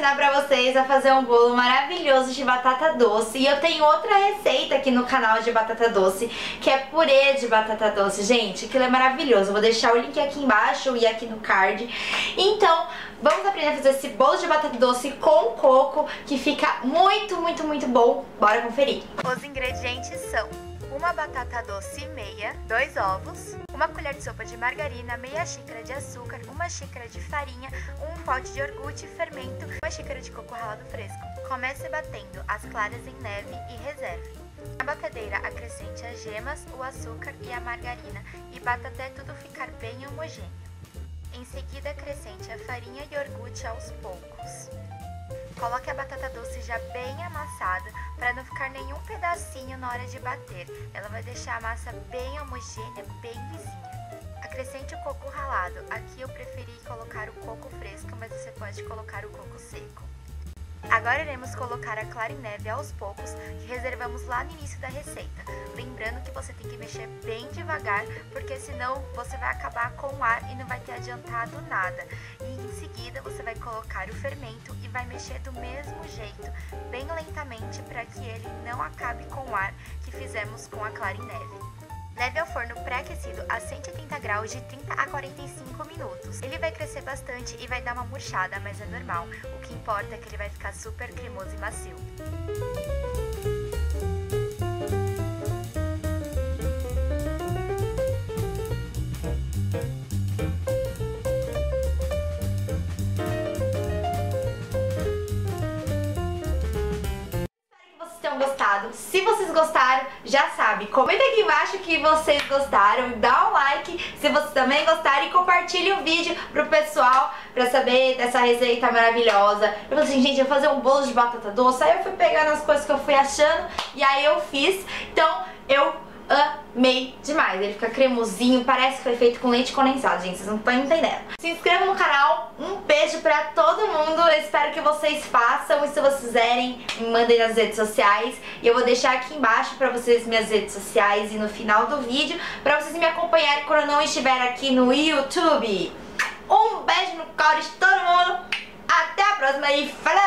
ensinar pra vocês a fazer um bolo maravilhoso de batata doce. E eu tenho outra receita aqui no canal de batata doce Que é purê de batata doce. Gente, aquilo é maravilhoso. Eu vou deixar o link aqui embaixo e aqui no card. Então, vamos aprender a fazer esse bolo de batata doce com coco Que fica muito, muito, muito bom. Bora conferir. Os ingredientes são uma batata doce meia, dois ovos, uma colher de sopa de margarina, meia xícara de açúcar, uma xícara de farinha, um pote de iogurte, fermento, uma xícara de coco ralado fresco. Comece batendo as claras em neve e reserve. Na batedeira, acrescente as gemas, o açúcar e a margarina e bata até tudo ficar bem homogêneo. Em seguida, acrescente a farinha e iogurte aos poucos. Coloque a batata doce já bem amassada para não ficar nenhum pedacinho na hora de bater. Ela vai deixar a massa bem homogênea, bem lisinha. Acrescente o coco ralado. Aqui eu preferi colocar o coco fresco, mas você pode colocar o coco seco. Agora iremos colocar a clara em neve aos poucos, que reservamos lá no início da receita. Lembrando que você tem que mexer bem devagar, porque senão você vai acabar com ar e não vai ter adiantado nada. E em seguida você vai colocar o fermento e vai mexer do mesmo jeito, bem lentamente, para que ele não acabe com o ar que fizemos com a clara em neve. Leve ao forno pré-aquecido a 180 graus de 30 a 45 minutos. Ele vai crescer bastante e vai dar uma murchada, mas é normal. O que importa é que ele vai ficar super cremoso e macio. Tenham gostado. Se vocês gostaram, já sabe, comenta aqui embaixo que vocês gostaram, dá um like se vocês também gostaram e compartilhe o vídeo pro pessoal pra saber dessa receita maravilhosa. Eu falei assim, gente, eu vou fazer um bolo de batata doce, aí eu fui pegando as coisas que eu fui achando e aí eu fiz. Então, eu amei demais. Ele fica cremosinho, parece que foi feito com leite condensado, gente. Vocês não estão entendendo. Se inscreva no canal. Um beijo pra todo mundo. Eu espero que vocês façam. E se vocês fizerem, mandem nas redes sociais. E eu vou deixar aqui embaixo pra vocês minhas redes sociais e no final do vídeo. Pra vocês me acompanharem quando eu não estiver aqui no YouTube. Um beijo no couro de todo mundo. Até a próxima e falou!